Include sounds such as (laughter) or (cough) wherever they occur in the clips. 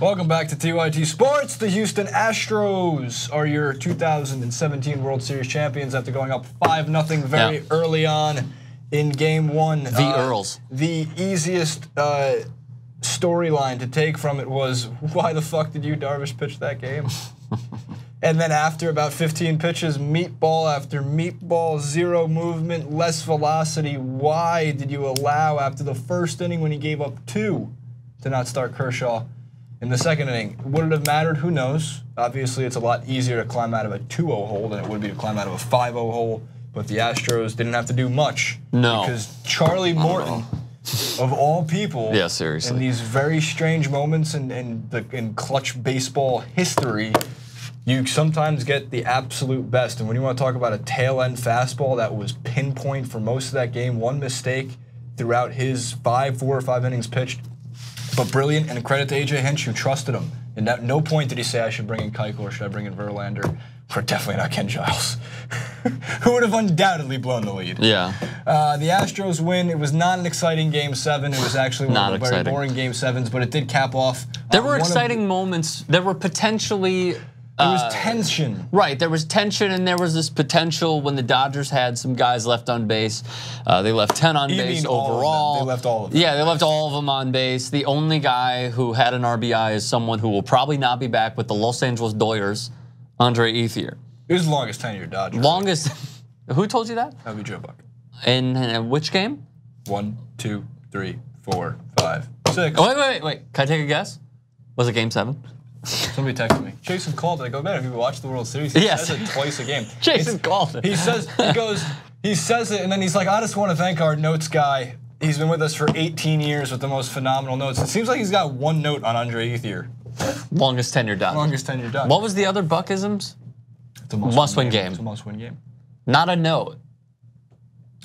Welcome back to TYT Sports. The Houston Astros are your 2017 World Series champions after going up 5 0 very Yeah. early on in game one. The Earls. The easiest uh, storyline to take from it was why the fuck did Yu, Darvish, pitch that game? (laughs) and then after about 15 pitches, meatball after meatball, zero movement, less velocity. Why did you allow after the first inning when he gave up two to not start Kershaw? In the second inning, would it have mattered? Who knows? Obviously, it's a lot easier to climb out of a 2 0 hole than it would be to climb out of a 5 0 hole. But the Astros didn't have to do much. No. Because Charlie Morton, of all people, Yeah, seriously. in these very strange moments in, in, the, in clutch baseball history, you sometimes get the absolute best. And when you want to talk about a tail end fastball that was pinpoint for most of that game, one mistake throughout his five, four or five innings pitched, but brilliant. And credit to AJ Hinch who trusted him. And at no point did he say I should bring in Keuchel or should I bring in Verlander, or definitely not Ken Giles, (laughs) who would have undoubtedly blown the lead. Yeah. Uh, the Astros win. It was not an exciting game seven. It was actually one Not of the very boring game sevens, but it did cap off. There uh, were exciting moments. There were potentially. There was uh, tension. Right, there was tension and there was this potential when the Dodgers had some guys left on base. Uh, they left 10 on You base mean all of them. overall. They left all of them. Yeah, they left all of them on base. The only guy who had an RBI is someone who will probably not be back with the Los Angeles Dodgers, Andre Ethier. It was the longest tenure Dodgers. Longest. (laughs) who told you that? That would be Joe Buck. In, uh, which game? One, two, three, four, five, six. Oh, wait, wait, wait. Can I take a guess? Was it game seven? Somebody texted me. Jason called. I go, man, if you watch the World Series, he Yes. says it twice a game. (laughs) Jason It's- called it. He says he goes. He says it, and then he's like, I just want to thank our notes guy. He's been with us for 18 years with the most phenomenal notes. It seems like he's got one note on Andre Ethier. Longest tenure Dodger. Longest tenure Dodger. What was the other Buckisms? It's a must-win game. It's a must-win game. Not a note.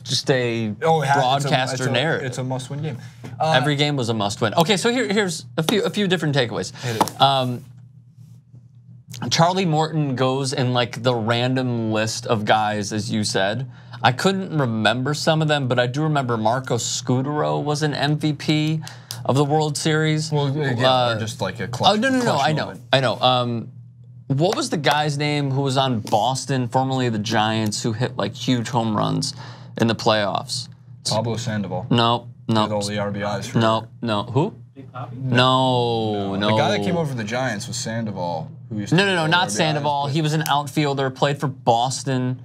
Just a Oh, it has- broadcaster it's a, it's a, narrative. It's a must-win game. Uh, Every game was a must-win. Okay, so here, here's a few a few different takeaways. It. Um, Charlie Morton goes in like the random list of guys, as you said. I couldn't remember some of them, but I do remember Marco Scutaro was an MVP of the World Series. well, again, Uh, just like a clutch. Oh no no no! clutch I know. I know. Um, what was the guy's name who was on Boston, formerly the Giants, who hit like huge home runs in the playoffs? Pablo Sandoval. No no With all the RBIs. For no no who? No no. The guy that came over the Giants was Sandoval, who used to No no no not RBIs, Sandoval. He was an outfielder, played for Boston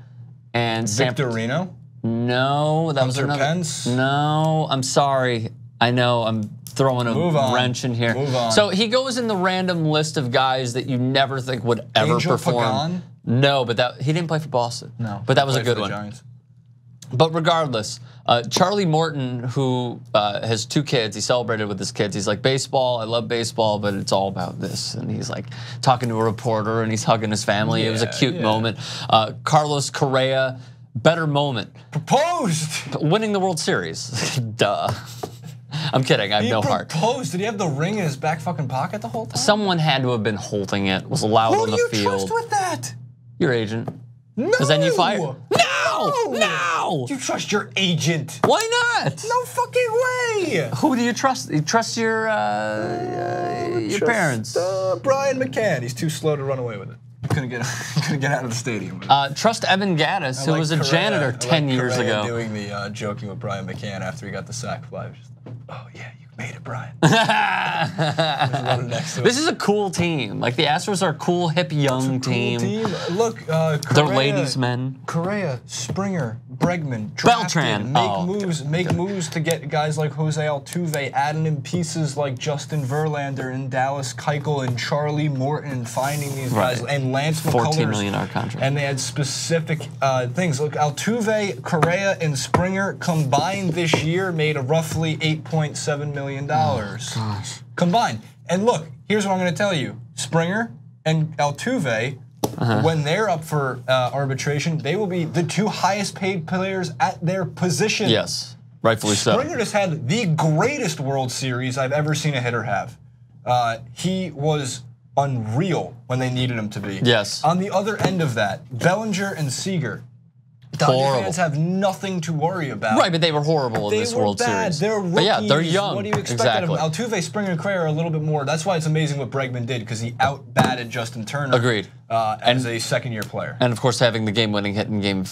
and San. Reno. No, that was Hunter another. Pence? No, I'm sorry. I know I'm throwing a Move on. wrench in here. Move on. So he goes in the random list of guys that you never think would ever Angel perform. Pagan? No, but that he didn't play for Boston. No, but that was a good one. Giants. But regardless, uh, Charlie Morton, who uh, has two kids, he celebrated with his kids. He's like, baseball, I love baseball, but it's all about this. And he's like talking to a reporter and he's hugging his family. it was a cute yeah. moment. Uh, Carlos Correa, better moment. Proposed. Winning the World Series. (laughs) Duh. I'm kidding. I have He no heart. proposed. Did he have the ring in his back fucking pocket the whole time? Someone had to have been holding it, was allowed Who on do the you field. trust with that? Your agent. No. Because then you fire. No. No! No! You trust your agent? Why not? No fucking way. Who do you trust? You trust your uh, uh, your Trust, parents. Uh, Brian McCann. He's too slow to run away with it. (laughs) Couldn't get (laughs) couldn't get out of the stadium. Uh, trust Evan Gattis, who like was a Correa- janitor I like 10 years Correa ago. Doing the uh, joking with Brian McCann after he got the sac fly. Just, oh yeah, made it, Brian. (laughs) Running next to this is a cool team. Like the Astros are a cool, hip, young Cool team. team. Look, uh, They're Correa- ladies' men. Correa, Springer, Bregman, drafted, Beltran. make Oh, moves, make moves to get guys like Jose Altuve, adding in pieces like Justin Verlander and Dallas Keuchel and Charlie Morton, finding these guys and Lance McCullers. million dollar contract. And they had specific uh, things. Look, Altuve, Correa, and Springer combined this year made a roughly 8.7 million dollars Gosh. combined. And look, here's what I'm going to tell you: Springer and Altuve, Uh-huh. when they're up for uh, arbitration, they will be the two highest paid players at their position. Yes, rightfully so. Springer just had the greatest World Series I've ever seen a hitter have. Uh, he was unreal when they needed him to be. Yes. On the other end of that, Bellinger and Seager. Horrible. fans have nothing to worry about. Right, but they were horrible They in this were World bad. Series. They're rookies. But yeah, they're young. What do you expect exactly. out of them? Altuve, Springer, and Cray are a little bit more. That's why it's amazing what Bregman did because he outbatted Justin Turner. Agreed. Uh, as a second-year player. And of course, having the game-winning hit in Game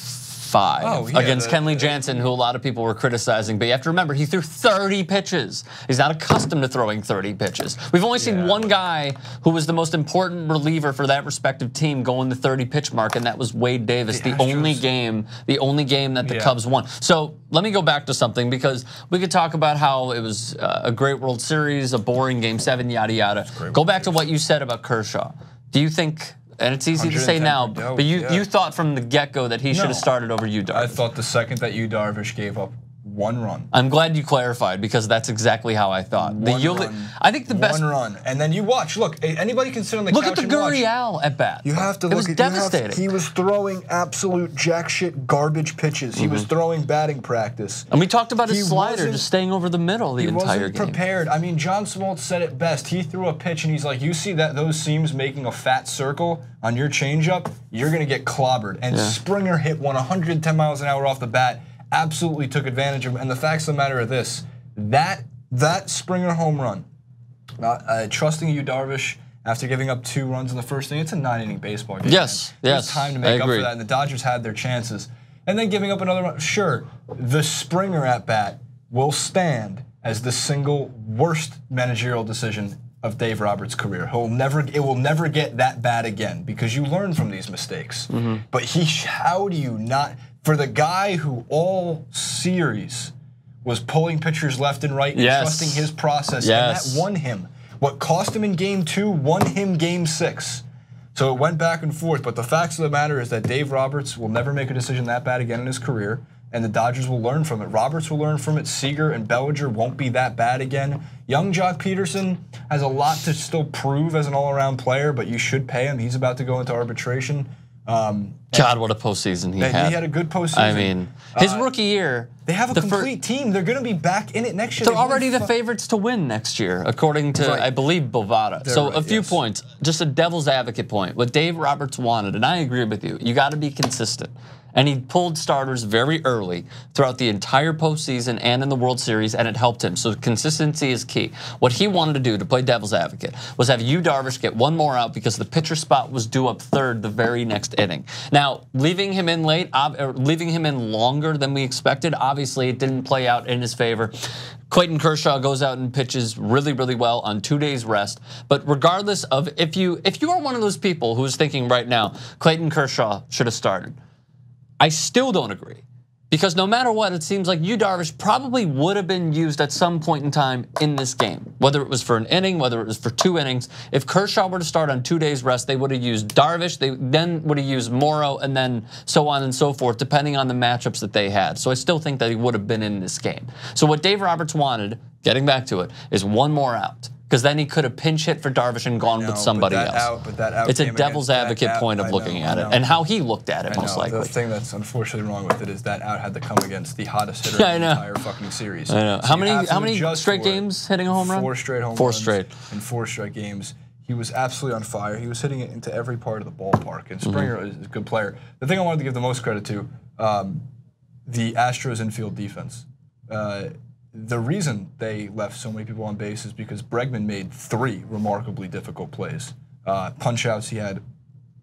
Five Oh, yeah, against the- Kenley Jansen, who a lot of people were criticizing. But you have to remember, he threw 30 pitches. He's not accustomed to throwing 30 pitches. We've only seen Yeah. one guy who was the most important reliever for that respective team going the 30 pitch mark, and that was Wade Davis. The The, only game, the only game that the Yeah. Cubs won. So let me go back to something because we could talk about how it was uh, a great World Series, a boring Game Seven, yada yada. Go back to what you said about Kershaw. Do you think? And it's easy to say now, dope, but you, yeah. you thought from the get-go that he should have started over you, I thought the second that Yu Darvish gave up one run. I'm glad you clarified because that's exactly how I thought. The One Yuli- run, I think the best. one run, and then you watch. Look, anybody can sit on the Look at couch the and watch. Gurriel at bat. You have to It look was at devastating. he was throwing absolute jack shit garbage pitches. He Mm-hmm. was throwing batting practice. and we talked about his he slider just staying over the middle the He entire wasn't game. prepared. I mean, John Smoltz said it best. He threw a pitch and he's like, "You see that those seams making a fat circle on your changeup? You're gonna get clobbered." And Springer hit one 110 miles an hour off the bat. Absolutely took advantage of. him. And the facts of the matter are this: that that Springer home run, not uh, trusting Yu, Darvish. After giving up two runs in the first inning, it's a nine-inning baseball game. Yes, man. There's yes, time to make up for that, and the Dodgers had their chances. And then giving up another run. Sure, the Springer at bat will stand as the single worst managerial decision of Dave Roberts' career. He'll never, it will never get that bad again because you learn from these mistakes. Mm-hmm. But he, how do you not? For the guy who all series was pulling pitchers left and right and trusting his process, Yes. and that won him. What cost him in game two won him game six. So it went back and forth. But the facts of the matter is that Dave Roberts will never make a decision that bad again in his career. And the Dodgers will learn from it. Roberts will learn from it. Seager and Bellinger won't be that bad again. Young Joc Pederson has a lot to still prove as an all around player, but you should pay him. He's about to go into arbitration. Um, God, what a postseason he had. he had a good postseason. I mean, his Uh, rookie year. they have a the complete team. They're going to be back in it next year. They're They won already the favorites to win next year, according to, Right. I believe, Bovada. They're So, right, a few yes. points. Just a devil's advocate point. What Dave Roberts wanted, and I agree with you, you got to be consistent. And he pulled starters very early throughout the entire postseason and in the World Series, and it helped him. So, consistency is key. What he wanted to do to play devil's advocate was have Yu, Darvish, get one more out because the pitcher spot was due up third the very next inning. Now, leaving him in late, leaving him in longer than we expected, obviously it didn't play out in his favor. Clayton Kershaw goes out and pitches really, really well on two days rest. But regardless of if you if you are one of those people who's thinking right now, Clayton Kershaw should have started. I still don't agree. Because no matter what, it seems like Yu, Darvish, probably would have been used at some point in time in this game. Whether it was for an inning, whether it was for two innings. If Kershaw were to start on two days rest, they would have used Darvish, they then would have used Morrow, and then so on and so forth, depending on the matchups that they had. So I still think that he would have been in this game. So what Dave Roberts wanted, getting back to it, is one more out. Because then he could have pinch hit for Darvish and gone know, with somebody else. out- but that out it's a devil's advocate out- point of I looking at it and how he looked at it, most know. likely. The thing that's unfortunately wrong with it is that out had to come against the hottest hitter Yeah, in the entire fucking series. I know. So How many- how many straight games hitting a home run? Four straight home Four runs straight. in four straight games. He was absolutely on fire. He was hitting it into every part of the ballpark. And Springer Mm-hmm. is a good player. The thing I wanted to give the most credit to, um, the Astros infield defense. Uh, the reason they left so many people on base is because Bregman made three remarkably difficult plays. Uh, punch outs, he had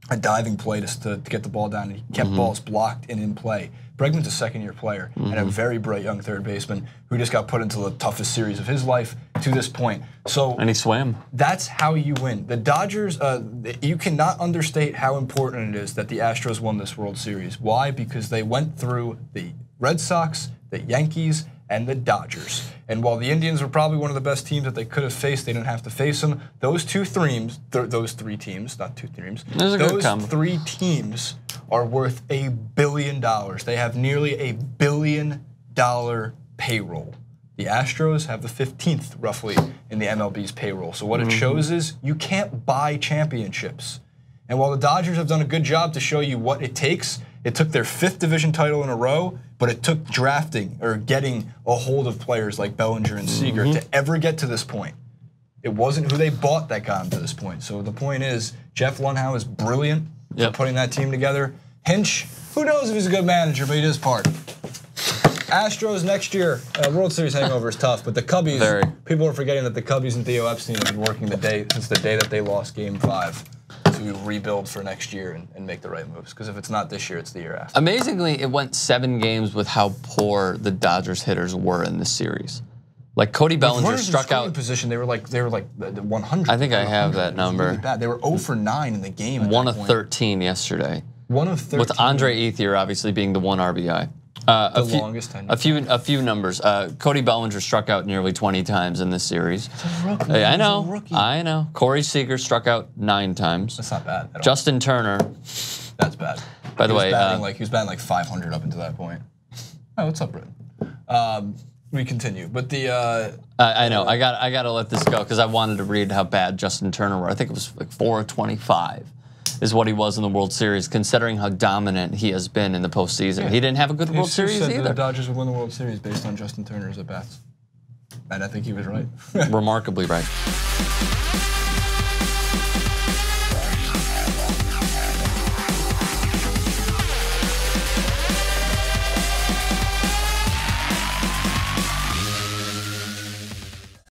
a diving play to, to, to get the ball down, and he kept Mm-hmm. balls blocked and in play. Bregman's a second year player and a very bright young third baseman who just got put into the toughest series of his life to this point. So and he swam. that's how you win. The Dodgers, uh, you cannot understate how important it is that the Astros won this World Series. Why? Because they went through the Red Sox, the Yankees, and the Dodgers. And while the Indians were probably one of the best teams that they could have faced, they didn't have to face them. Those two teams, th- those three teams, not two teams, Those three teams are worth a billion dollars. They have nearly a billion dollar payroll. The Astros have the 15th, roughly, in the MLB's payroll. So what Mm-hmm. it shows is you can't buy championships. And while the Dodgers have done a good job to show you what it takes, it took their fifth division title in a row, but it took drafting or getting a hold of players like Bellinger and Seager Mm-hmm. to ever get to this point. It wasn't who they bought that got them to this point. So the point is, Jeff Luhnow is brilliant Yep. for putting that team together. Hinch, Who knows if he's a good manager, but he does part. Astros next year. Uh, World Series hangover is tough, but the Cubbies. Very. People are forgetting that the Cubbies and Theo Epstein have been working the day since the day that they lost Game Five to rebuild for next year and, and make the right moves. Because if it's not this year, it's the year after. Amazingly, it went seven games with how poor the Dodgers hitters were in this series. Like Cody Bellinger struck out position. They were like they were like uh, the- the 100. I think I have that number. Really bad. They were 0 for 9 in the game. One of point. 13 yesterday, One of 13. with Andre Ethier obviously being the one RBI. Uh, a The few, longest. A few, a few numbers. Uh, Cody Bellinger struck out nearly 20 times in this series. rookie. I a know, rookie. I know. Corey Seager struck out nine times. That's not bad. At all. Justin Turner, That's bad. By the way, batting uh, like he was batting like 500 up until that point. Oh, what's up, Britton? Um, we continue, but the uh, I, I know. I got. I got to let this go because I wanted to read how bad Justin Turner were. I think it was like four of twenty-five, is what he was in the World Series. Considering how dominant he has been in the postseason, he didn't have a good World Series said that the. Dodgers would win the World Series based on Justin Turner's at bats, and I think he was right. Remarkably right.